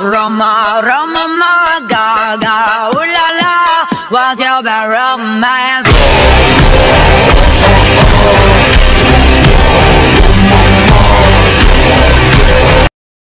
Roma, Roma, Gaga, ooh la la. What's your bad romance?